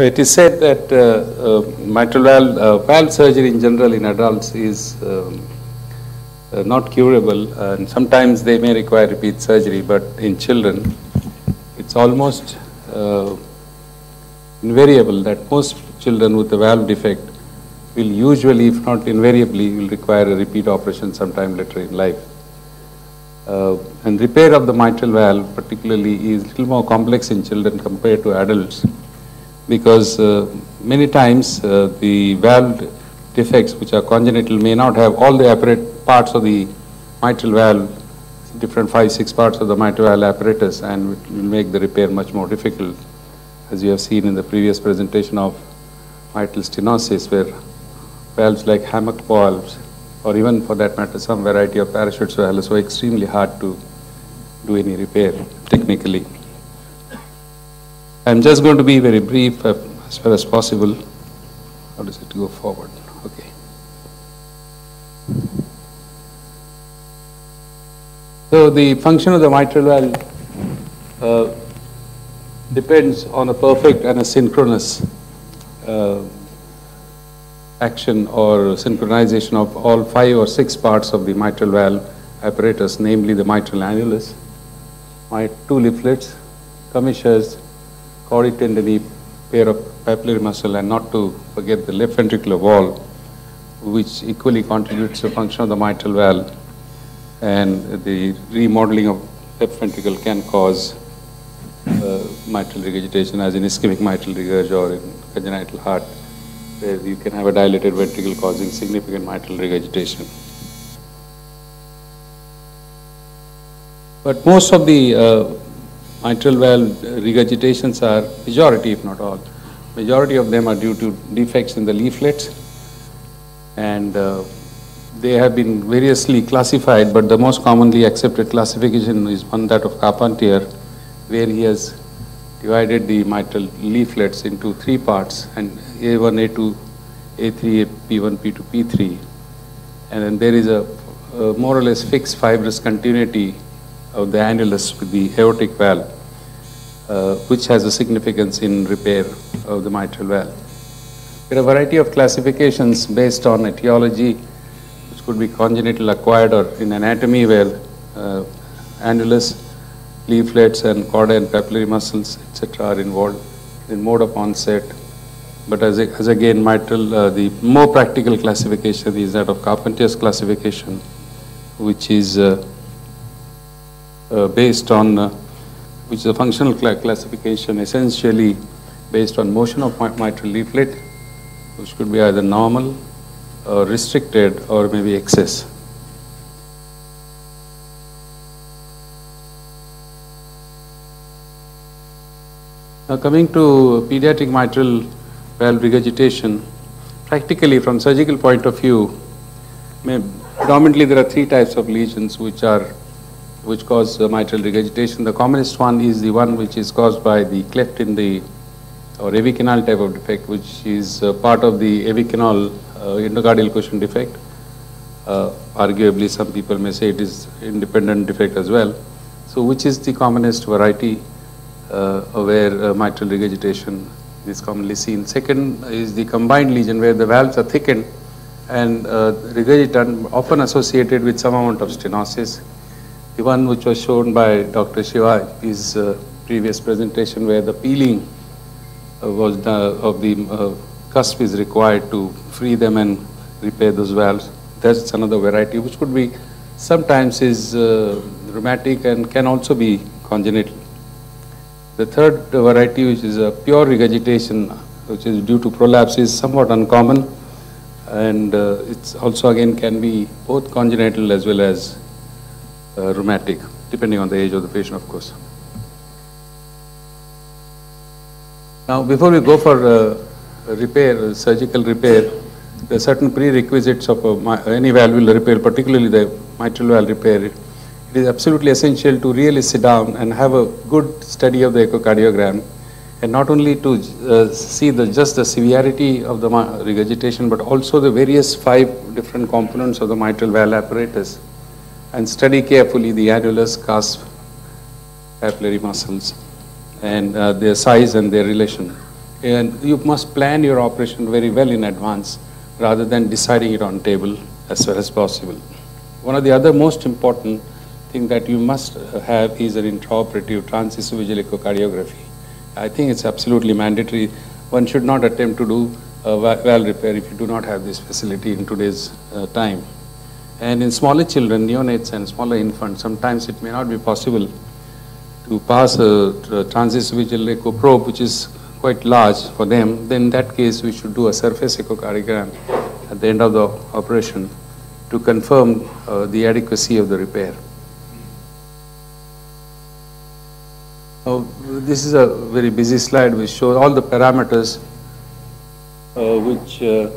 It is said that uh, uh, mitral valve, uh, valve surgery in general in adults is um, uh, not curable and sometimes they may require repeat surgery, but in children it's almost uh, invariable that most children with a valve defect will usually, if not invariably, will require a repeat operation sometime later in life. Uh, and repair of the mitral valve particularly is little more complex in children compared to adults because uh, many times uh, the valve defects which are congenital may not have all the apparate parts of the mitral valve, different five, six parts of the mitral valve apparatus and it will make the repair much more difficult as you have seen in the previous presentation of mitral stenosis where valves like hammock valves or even for that matter some variety of parachute valves were extremely hard to do any repair technically. I'm just going to be very brief uh, as far as possible. How does it go forward? Okay. So the function of the mitral valve uh, depends on a perfect and a synchronous uh, action or synchronization of all five or six parts of the mitral valve apparatus, namely the mitral annulus, my two leaflets, commissures, chordae tendineae, pair of papillary muscle, and not to forget the left ventricular wall, which equally contributes to function of the mitral valve. And the remodeling of left ventricle can cause uh, mitral regurgitation, as in ischemic mitral regurg or in congenital heart, where you can have a dilated ventricle causing significant mitral regurgitation. But most of the uh, mitral valve regurgitations are, majority if not all, majority of them are due to defects in the leaflets. And uh, they have been variously classified but the most commonly accepted classification is one that of Carpentier where he has divided the mitral leaflets into three parts and A1, A2, A3, P1, P2, P3 and then there is a, a more or less fixed fibrous continuity of the annulus with the aortic valve, uh, which has a significance in repair of the mitral valve. There are a variety of classifications based on etiology, which could be congenital acquired or in anatomy where uh, annulus, leaflets and chordae and papillary muscles, etc. are involved in mode of onset. But as, a, as again, mitral, uh, the more practical classification is that of Carpentier's classification, which is uh, based on, uh, which is a functional cl classification essentially based on motion of mitral leaflet, which could be either normal, or restricted, or maybe excess. Now coming to pediatric mitral valve regurgitation, practically from surgical point of view, predominantly there are three types of lesions which are which cause uh, mitral regurgitation. The commonest one is the one which is caused by the cleft in the or AV canal type of defect, which is uh, part of the AV canal uh, endocardial cushion defect. Uh, arguably, some people may say it is independent defect as well. So, which is the commonest variety uh, where uh, mitral regurgitation is commonly seen. Second is the combined lesion where the valves are thickened and regurgitant often associated with some amount of stenosis. The one which was shown by Dr. Shiva is uh, previous presentation where the peeling uh, was the, of the uh, cusp is required to free them and repair those valves. That's another variety which could be sometimes is rheumatic and can also be congenital. The third variety which is a pure regurgitation which is due to prolapse is somewhat uncommon and uh, it's also again can be both congenital as well as uh, rheumatic, depending on the age of the patient, of course. Now, before we go for uh, repair, surgical repair, there are certain prerequisites of uh, any valvular repair, particularly the mitral valve repair. It is absolutely essential to really sit down and have a good study of the echocardiogram and not only to uh, see the, just the severity of the regurgitation, but also the various five different components of the mitral valve apparatus and study carefully the annulus, cusp, papillary muscles and uh, their size and their relation. And you must plan your operation very well in advance rather than deciding it on table as far as possible. One of the other most important thing that you must have is an intraoperative transesophageal echocardiography. I think it's absolutely mandatory. One should not attempt to do a valve repair if you do not have this facility in today's uh, time. And in smaller children, neonates and smaller infants, sometimes it may not be possible to pass a, transesophageal echo probe, which is quite large for them, then in that case we should do a surface echocardiogram at the end of the operation to confirm uh, the adequacy of the repair. Now, this is a very busy slide which shows all the parameters uh, which uh,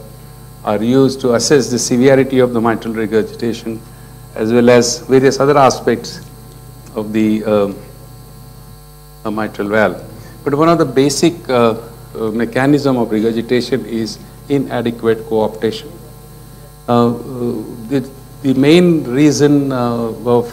are used to assess the severity of the mitral regurgitation as well as various other aspects of the um, mitral valve. But one of the basic uh, uh, mechanism of regurgitation is inadequate cooptation. Uh, the, the, main reason of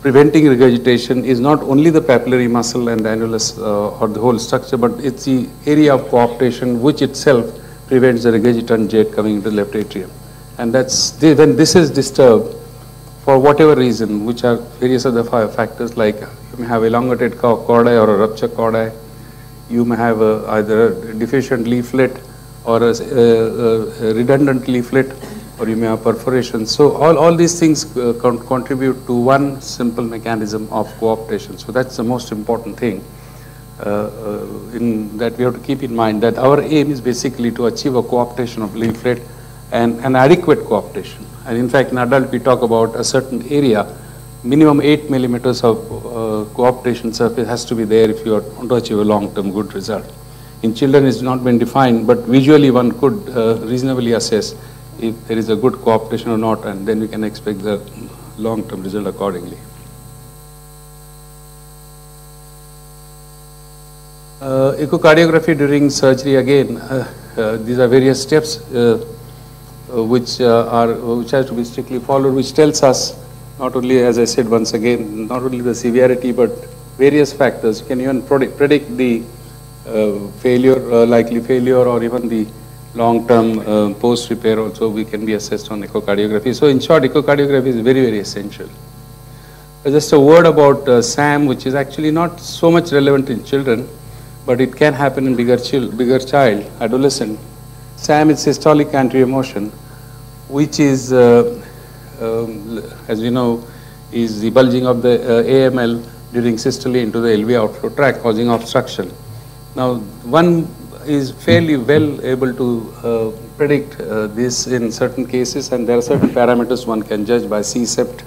preventing regurgitation is not only the papillary muscle and the annulus uh, or the whole structure, but it's the area of cooptation which itself prevents the regurgitant jet coming into the left atrium. And that's when this is disturbed, for whatever reason, which are various other factors like you may have elongated chordae or a rupture chordae, you may have a, either a deficient leaflet or a, a, a, redundant leaflet or you may have perforation. So all, all these things uh, con contribute to one simple mechanism of cooptation. So that's the most important thing in that we have to keep in mind that our aim is basically to achieve a cooptation of leaflet and an adequate cooptation. And in fact, in adult, we talk about a certain area, minimum 8 millimeters of uh, cooptation surface has to be there if you want to achieve a long-term good result. In children, it's not been defined, but visually one could uh, reasonably assess if there is a good cooptation or not, and then we can expect the long-term result accordingly. Uh, echocardiography during surgery again, uh, uh, these are various steps. Uh, uh, which uh, are uh, which has to be strictly followed, which tells us not only, as I said once again, not only the severity but various factors. You can even predict, predict the failure, likely failure, or even the long-term post-repair. Also, we can be assessed on echocardiography. So, in short, echocardiography is very, very essential. Just a word about uh, SAM, which is actually not so much relevant in children, but it can happen in bigger, child, bigger child, adolescent. SAM is systolic anterior motion which is, uh, um, as we know, is the bulging of the uh, AML during systole into the LV outflow tract causing obstruction. Now, one is fairly well able to uh, predict uh, this in certain cases and there are certain parameters one can judge by C-sept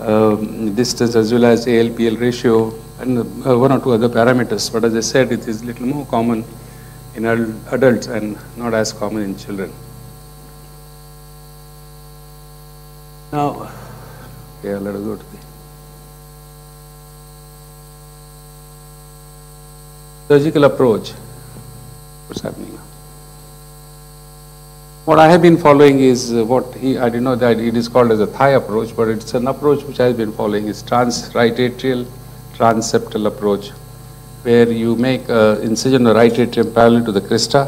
um, distance as well as ALPL ratio and uh, one or two other parameters. But as I said, it is little more common in adults and not as common in children. Now, yeah, let us go to the surgical approach. What's happening now? What I have been following is uh, what he, I didn't know that it is called as a thigh approach, but it's an approach which I have been following right atrial transeptal approach, where you make uh, incision the right atrium parallel to the crista,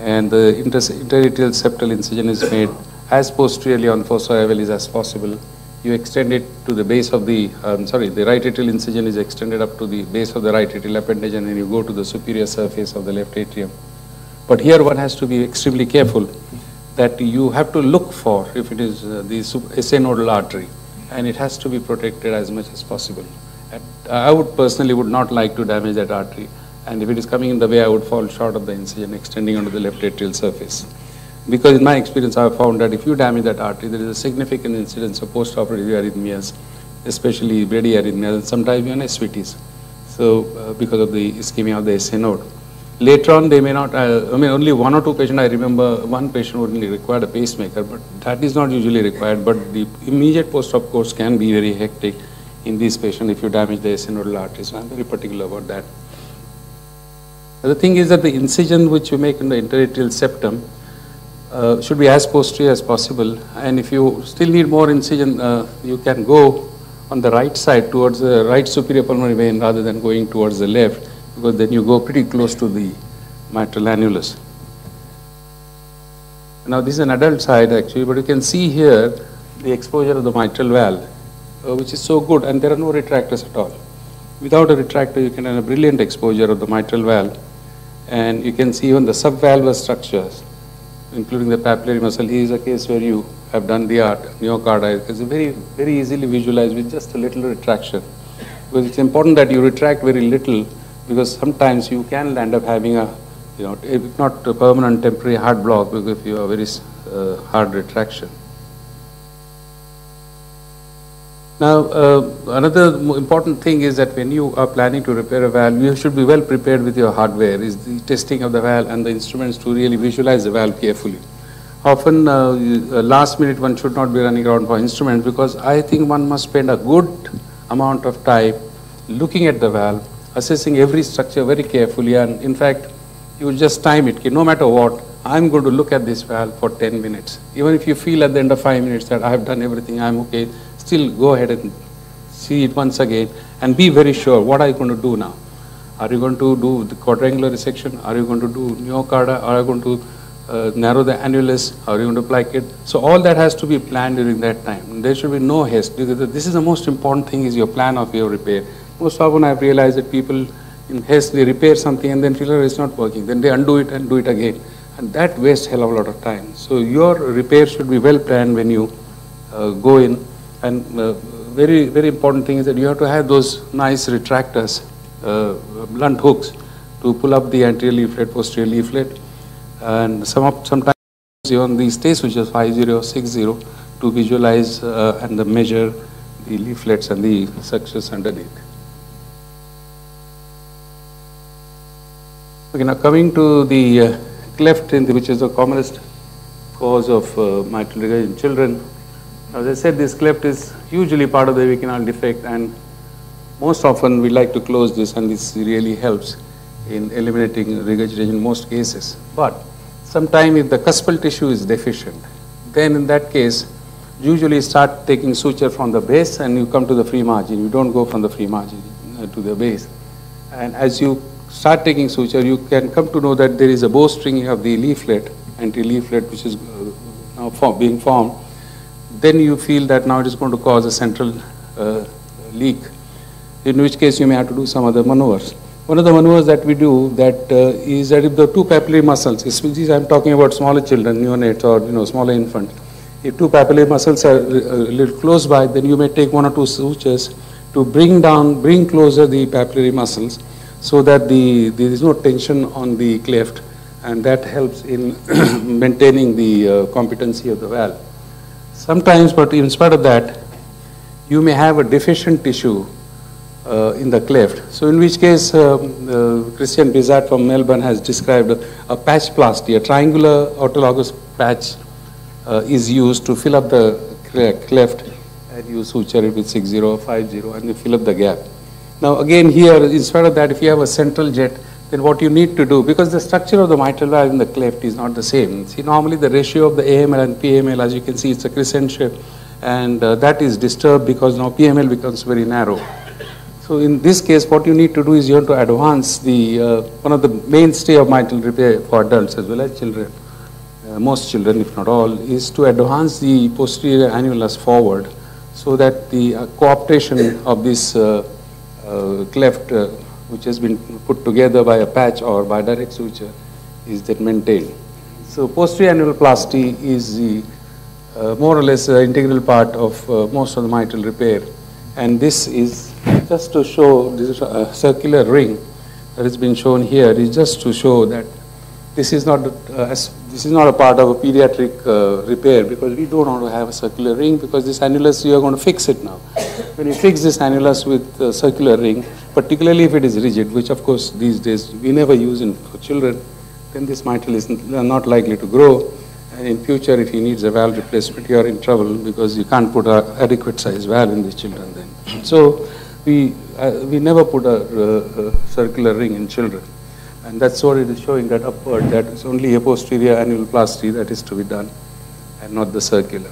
and the inter interatrial septal incision is made as posteriorly on fossa ovalis as possible. You extend it to the base of the, um, sorry, the right atrial incision is extended up to the base of the right atrial appendage and then you go to the superior surface of the left atrium. But here one has to be extremely careful that you have to look for if it is uh, the SA nodal artery and it has to be protected as much as possible. And I would personally would not like to damage that artery and if it is coming in the way I would fall short of the incision extending onto the left atrial surface. Because in my experience, I have found that if you damage that artery, there is a significant incidence of postoperative arrhythmias, especially bradyarrhythmias, and sometimes even SVTs. So, uh, because of the ischemia of the SA node. Later on, they may not, uh, I mean, only one or two patients, I remember one patient only required a pacemaker, but that is not usually required. But the immediate post-op course can be very hectic in these patients if you damage the SA nodal artery. So, I'm very particular about that. The thing is that the incision which you make in the interatrial septum, uh, should be as posterior as possible. And if you still need more incision, uh, you can go on the right side towards the right superior pulmonary vein rather than going towards the left because then you go pretty close to the mitral annulus. Now this is an adult side actually, but you can see here the exposure of the mitral valve, which is so good, and there are no retractors at all. Without a retractor, you can have a brilliant exposure of the mitral valve, and you can see even the subvalvular structures, including the papillary muscle. Here is a case where you have done the art, myocarditis. It's very, very easily visualized with just a little retraction. Because it's important that you retract very little, because sometimes you can end up having a you know, if not a permanent temporary heart block because if you have very uh, hard retraction. Now, uh, another important thing is that when you are planning to repair a valve, you should be well prepared with your hardware, is the testing of the valve and the instruments to really visualize the valve carefully. Often, uh, uh last minute one should not be running around for instruments because I think one must spend a good amount of time looking at the valve, assessing every structure very carefully and in fact, you just time it. No matter what, I'm going to look at this valve for 10 minutes. Even if you feel at the end of 5 minutes that I have done everything, I'm okay, still go ahead and see it once again and be very sure what are you going to do now. Are you going to do the quadrangular resection? Are you going to do myocarda? Are you going to uh, narrow the annulus? Are you going to it? So all that has to be planned during that time. There should be no haste because this is the most important thing is your plan of your repair. Most often I've realized that people in haste they repair something and then feel it's not working. Then they undo it and do it again. And that wastes hell of a lot of time. So your repair should be well planned when you uh, go in. And uh, very, very important thing is that you have to have those nice retractors, uh, blunt hooks, to pull up the anterior leaflet, posterior leaflet. And some of, sometimes even these stays, which is 5060, to visualize uh, and measure the leaflets and the success underneath. Okay, now coming to the uh, cleft, the, which is the commonest cause of uh, mitral regurgitation in children. As I said, this cleft is usually part of the AV defect, and most often we like to close this, and this really helps in eliminating regurgitation in most cases. But sometimes if the cuspal tissue is deficient, then in that case, usually start taking suture from the base and you come to the free margin. You don't go from the free margin uh, to the base. And as you start taking suture, you can come to know that there is a bowstring of the leaflet, anti-leaflet, which is uh, now being formed. Then you feel that now it is going to cause a central uh, leak, in which case you may have to do some other maneuvers. One of the maneuvers that we do that uh, is that if the two papillary muscles, I am talking about smaller children, neonates or you know smaller infants, if two papillary muscles are uh, a little close by, then you may take one or two sutures to bring down, bring closer the papillary muscles so that the, there is no tension on the cleft and that helps in maintaining the uh, competency of the valve. Sometimes, but in spite of that, you may have a deficient tissue uh, in the cleft. So in which case, um, uh, Christian Brizard from Melbourne has described a, a patchplasty, a triangular autologous patch uh, is used to fill up the cleft and you suture it with 60 or 50 and you fill up the gap. Now again here, in spite of that, if you have a central jet, then what you need to do, because the structure of the mitral valve in the cleft is not the same. See, normally the ratio of the AML and PML, as you can see, it's a crescent shape, and uh, that is disturbed because now PML becomes very narrow. So in this case, what you need to do is you have to advance the, uh, one of the mainstay of mitral repair for adults as well as children, uh, most children if not all, is to advance the posterior annulus forward so that the uh, cooptation of this uh, uh, cleft uh, which has been put together by a patch or by direct suture is then maintained. So posterior annuloplasty is the uh, more or less integral part of most of the mitral repair and this is just to show this circular ring that has been shown here is just to show that this is not uh, this is not a part of a pediatric uh, repair because we don't want to have a circular ring because this annulus you are going to fix it now. when you fix this annulus with a circular ring, particularly if it is rigid, which of course these days we never use in for children, then this mitral is not likely to grow. And in future, if he needs a valve replacement, you are in trouble because you can't put an adequate size valve in these children then. So we, uh, we never put a, a, a circular ring in children. And that's what it is showing that upward, that it's only a posterior annuloplasty that is to be done and not the circular.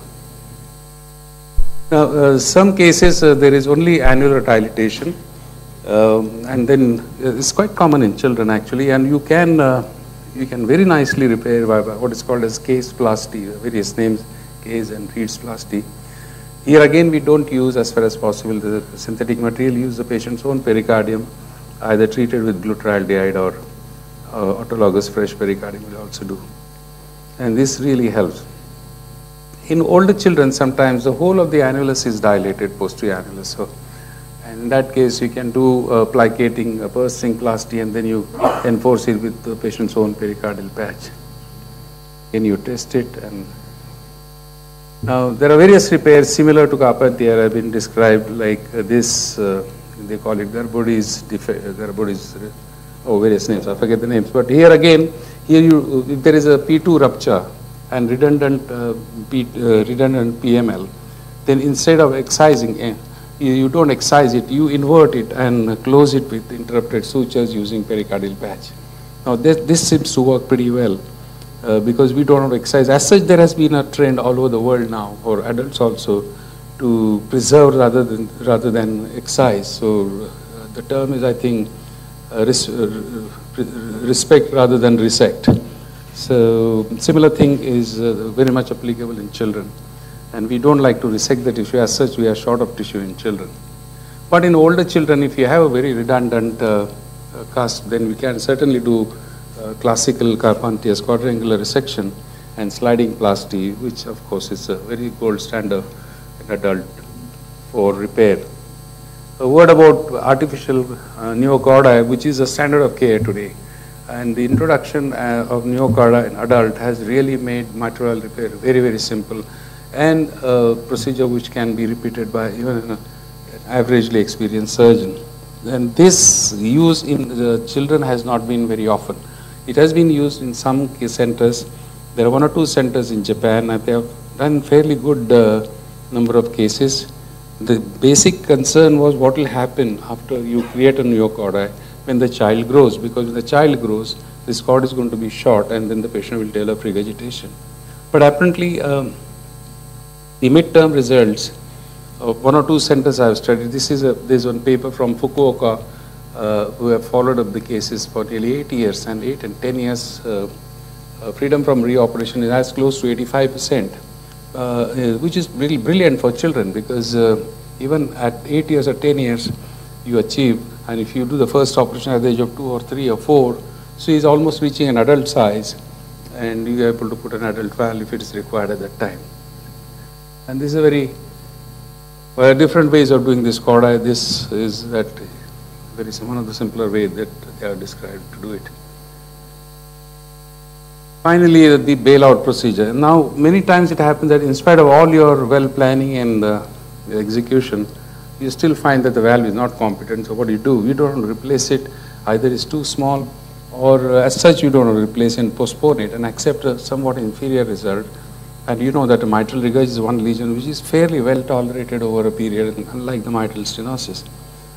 Now, uh, some cases uh, there is only annular dilatation um, and then uh, it's quite common in children actually and you can uh, you can very nicely repair by what is called as case plasty, various names, case and Reed's plasty. Here again, we don't use as far as possible the synthetic material, use the patient's own pericardium, either treated with glutaraldehyde or uh, autologous fresh pericardium will also do. And this really helps. In older children, sometimes the whole of the annulus is dilated, posterior annulus. So, and in that case, you can do uh, plicating, a pursing plasty, and then you enforce it with the patient's own pericardial patch. Then you test it and now, there are various repairs similar to Carpentier have been described like uh, this, uh, they call it Gerbody's, Gerbody's, uh, oh, various names, I forget the names. But here again, here you, if there is a P2 rupture and redundant, uh, P, uh, redundant PML, then instead of excising, you, don't excise it, you invert it and close it with interrupted sutures using pericardial patch. Now, this, this seems to work pretty well uh, because we don't want to exercise. As such, there has been a trend all over the world now for adults also to preserve rather than rather than excise. So uh, the term is, I think, uh, res uh, respect rather than resect. So similar thing is uh, very much applicable in children, and we don't like to resect the tissue. As such, we are short of tissue in children. But in older children, if you have a very redundant uh, cast, then we can certainly do uh, classical Carpentier's quadrangular resection and sliding plasty, which of course is a very gold standard in adult for repair. A word about artificial uh, neocordia, which is a standard of care today. And the introduction uh, of neocordia in adult has really made mitral repair very, very simple and a procedure which can be repeated by even an averagely experienced surgeon. And this use in children has not been very often. It has been used in some centers. There are one or two centers in Japan and they have done fairly good uh, number of cases. The basic concern was what will happen after you create a neocordia when the child grows because when the child grows, this cord is going to be short and then the patient will develop regurgitation. But apparently, um, the midterm results of one or two centers I have studied, this is a, one paper from Fukuoka uh, who have followed up the cases for nearly eight years and eight and ten years, uh, uh, freedom from reoperation is as close to 85 percent, which is really brilliant for children because even at eight years or ten years, you achieve, and if you do the first operation at the age of two or three or four, so he's almost reaching an adult size, and you are able to put an adult valve if it is required at that time. And this is a very well, different ways of doing this corda. This is that very one of the simpler way that they are described to do it. Finally, the bailout procedure. Now, many times it happens that in spite of all your well planning and uh, execution, you still find that the valve is not competent. So what do you do? You don't replace it. Either it's too small or uh, as such you don't replace and postpone it and accept a somewhat inferior result. And you know that mitral regurg is one lesion which is fairly well tolerated over a period, unlike the mitral stenosis.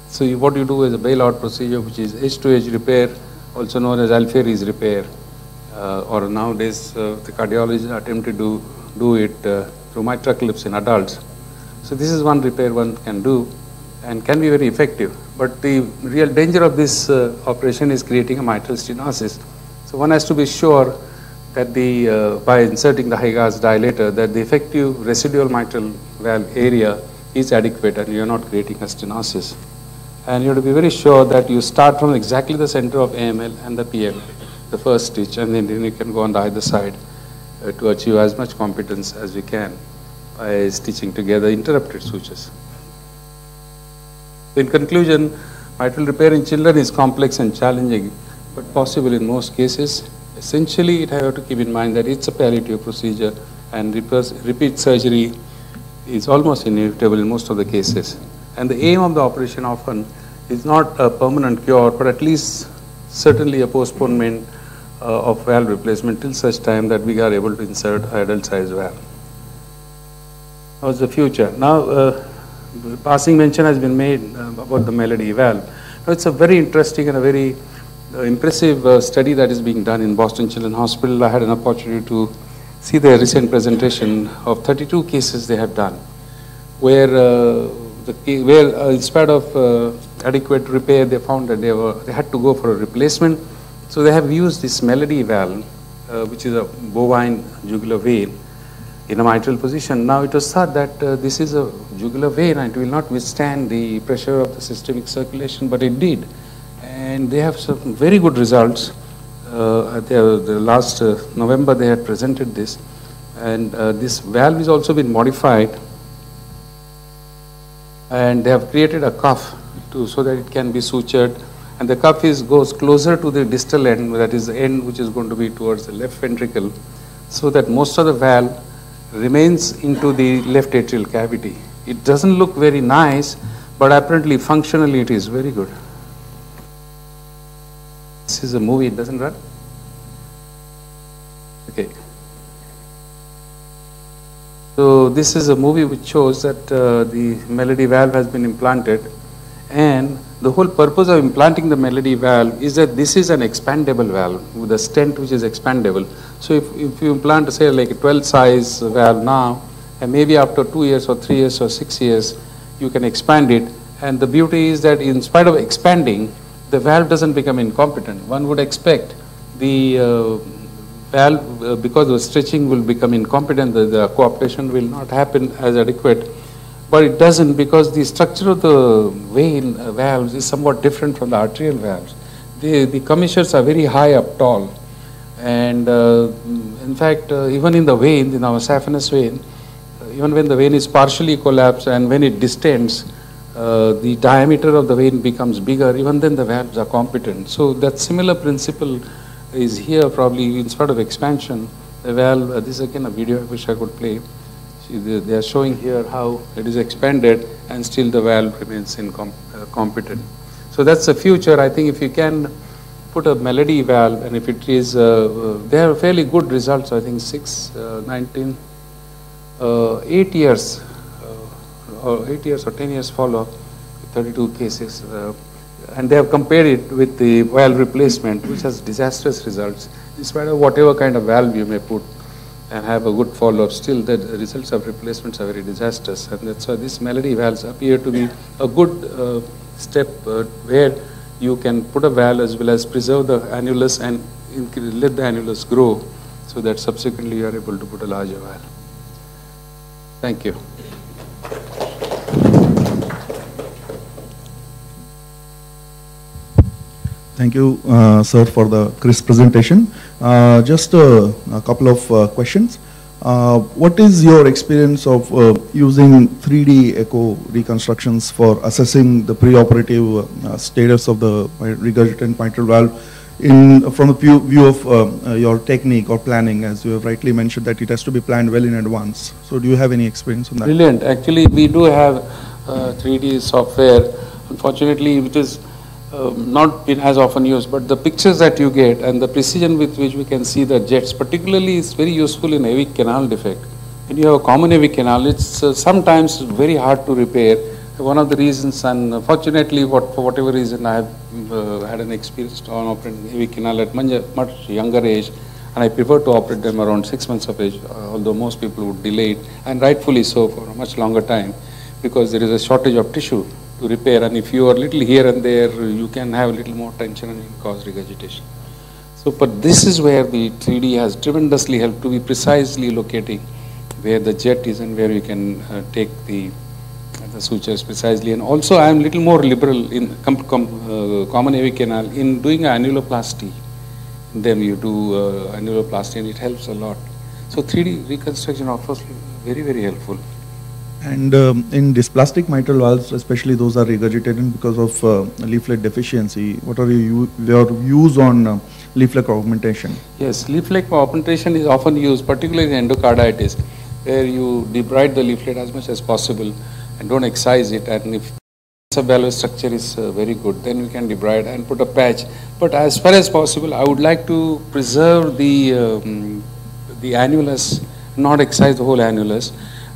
So what you do is a bailout procedure, which is edge-to-edge repair, also known as Alfieri's repair, uh, or nowadays uh, the cardiologists attempt to do, do it uh, through mitral clips in adults. So this is one repair one can do and can be very effective. But the real danger of this uh, operation is creating a mitral stenosis. So one has to be sure that the, uh, by inserting the Hegar dilator, that the effective residual mitral valve area is adequate and you are not creating a stenosis. And you have to be very sure that you start from exactly the center of AML and the PML, the first stitch, and then, then you can go on the either side uh, to achieve as much competence as we can by stitching together interrupted sutures. In conclusion, mitral repair in children is complex and challenging, but possible in most cases. Essentially, it have to keep in mind that it's a palliative procedure and repeat surgery is almost inevitable in most of the cases. And the aim of the operation often is not a permanent cure, but at least certainly a postponement uh, of valve replacement till such time that we are able to insert adult size valve. How's the future? Now, uh, passing mention has been made uh, about the Melody valve. Now, it's a very interesting and a very uh, impressive uh, study that is being done in Boston Children's Hospital. I had an opportunity to see their recent presentation of 32 cases they have done, where uh, the, where uh, in spite of uh, adequate repair, they found that they, were, they had to go for a replacement. So they have used this melody valve, uh, which is a bovine jugular vein, in a mitral position. Now it was thought that this is a jugular vein and it will not withstand the pressure of the systemic circulation, but it did. And they have some very good results. Uh, the, the last uh, November they had presented this. And uh, this valve has also been modified. And they have created a cuff to, so that it can be sutured. And the cuff is, goes closer to the distal end, that is the end which is going to be towards the left ventricle, so that most of the valve remains into the left atrial cavity. It doesn't look very nice, but apparently functionally it is very good. This is a movie, it doesn't run? Okay. So this is a movie which shows that uh, the melody valve has been implanted and the whole purpose of implanting the melody valve is that this is an expandable valve with a stent which is expandable. So if, if you implant say like a 12 size valve now and maybe after two years or three years or six years you can expand it and the beauty is that in spite of expanding the valve doesn't become incompetent. One would expect the uh, valve uh, because the stretching will become incompetent the, the coaptation will not happen as adequate but it doesn't because the structure of the vein uh, valves is somewhat different from the arterial valves. The, the commissures are very high up tall. And uh, in fact, uh, even in the vein, in our saphenous vein, uh, even when the vein is partially collapsed and when it distends, uh, the diameter of the vein becomes bigger, even then the valves are competent. So that similar principle is here probably in of expansion. The valve, uh, this is again a video I wish I could play. See, they are showing here how it is expanded and still the valve remains. Uh, so that's the future. I think if you can put a melody valve and if it is, uh, uh, they have fairly good results, I think 6, uh, 19, uh, 8 years, or 8 years or 10 years follow 32 cases. and they have compared it with the valve replacement, which has disastrous results, in spite of whatever kind of valve you may put and have a good follow-up, still the results of replacements are very disastrous. And that's why these melody valves appear to be a good uh, step uh, where you can put a valve as well as preserve the annulus and let the annulus grow so that subsequently you are able to put a larger valve. Thank you. Thank you, uh, sir, for the crisp presentation. Uh, just a, a, couple of uh, questions. Uh, what is your experience of uh, using 3D echo reconstructions for assessing the preoperative uh, status of the regurgitant mitral valve in, from the view of your technique or planning, as you have rightly mentioned that it has to be planned well in advance. So do you have any experience on that? Brilliant. Actually, we do have 3D software. Unfortunately, it is um, not been as often used, but the pictures that you get and the precision with which we can see the jets, particularly is very useful in AV canal defect. When you have a common AV canal, it's uh, sometimes very hard to repair. One of the reasons, and fortunately, what, for whatever reason, I have uh, had an experience on operating AV canal at much, much younger age, and I prefer to operate them around six months of age, uh, although most people would delay it, and rightfully so for a much longer time, because there is a shortage of tissue to repair and if you are little here and there you can have a little more tension and cause regurgitation. So but this is where the 3D has tremendously helped to be precisely locating where the jet is and where you can uh, take the the sutures precisely and also I am little more liberal in com, com, uh, common AV canal in doing annuloplasty then you do uh, annuloplasty and it helps a lot. So 3D reconstruction offers very very helpful. And um, in dysplastic mitral valves, especially those are regurgitated because of uh, leaflet deficiency. What are you, your views on uh, leaflet augmentation? Yes, leaflet augmentation is often used, particularly in endocarditis, where you debride the leaflet as much as possible and don't excise it. And if the valve structure is uh, very good, then you can debride and put a patch. But as far as possible, I would like to preserve the um, the annulus, not excise the whole annulus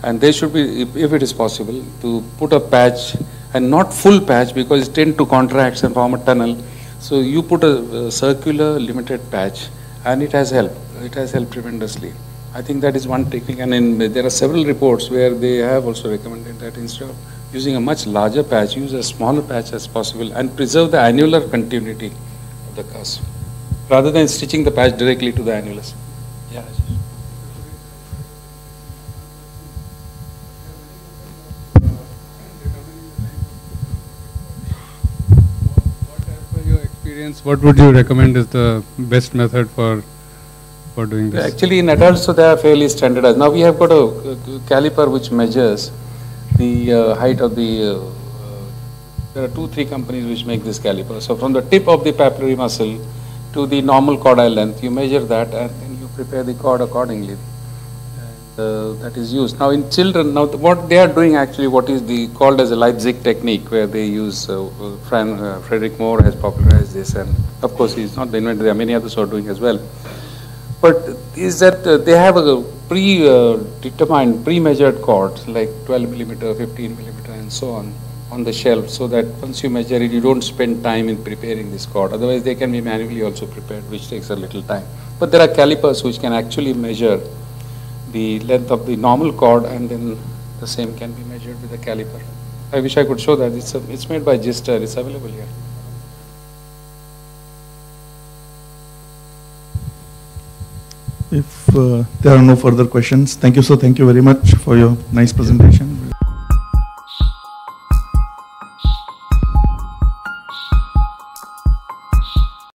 and they should be, if, it is possible, to put a patch and not full patch because it tend to contract and form a tunnel. So you put a, a, circular limited patch and it has helped. It has helped tremendously. I think that is one technique and in, there are several reports where they have also recommended that instead of using a much larger patch, use a smaller patch as possible and preserve the annular continuity of the cusp. rather than stitching the patch directly to the annulus. Yeah. What, as per your what would you recommend is the best method for for doing this? Actually, in adults, so they are fairly standardized. Now we have got a uh, caliper which measures the uh, height of the. Uh, uh, there are two, three companies which make this caliper. So from the tip of the papillary muscle to the normal chordal length, you measure that and then you prepare the cord accordingly. Uh, that is used. Now in children, now what they are doing actually, what is the called as a Leipzig technique, where they use. Uh, uh, Fran, uh, Friedrich Mohr has popularized this, and of course he's not the inventor. There are many others who are doing as well. But is that uh, they have a pre-determined, pre-measured chords like 12 millimeter, 15 millimeter, and so on on the shelf, so that once you measure it, you don't spend time in preparing this cord. Otherwise, they can be manually also prepared, which takes a little time. But there are calipers which can actually measure the length of the normal cord, and then the same can be measured with a caliper. I wish I could show that. It's a, it's made by Gister. It's available here. If uh, there are no further questions, thank you, sir. Thank you very much for your nice presentation.